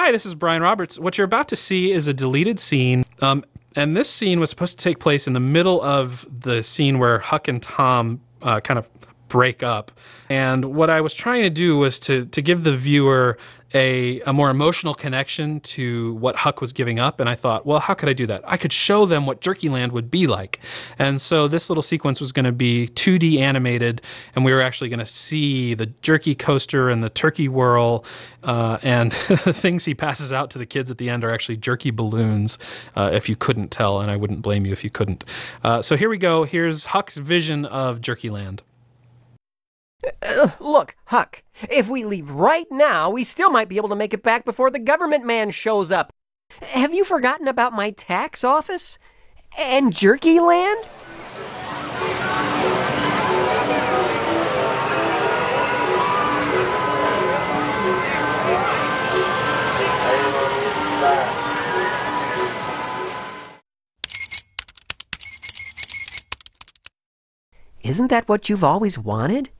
Hi, this is Brian Roberts. What you're about to see is a deleted scene. Um, and this scene was supposed to take place in the middle of the scene where Huck and Tom uh, kind of break up. And what I was trying to do was to to give the viewer a, a more emotional connection to what Huck was giving up. And I thought, well, how could I do that? I could show them what Jerkyland would be like. And so this little sequence was going to be 2D animated, and we were actually going to see the jerky coaster and the turkey whirl. Uh, and the things he passes out to the kids at the end are actually jerky balloons, uh, if you couldn't tell. And I wouldn't blame you if you couldn't. Uh, so here we go. Here's Huck's vision of Jerkyland. Look, Huck, if we leave right now, we still might be able to make it back before the government man shows up. Have you forgotten about my tax office? And Jerky Land? Isn't that what you've always wanted?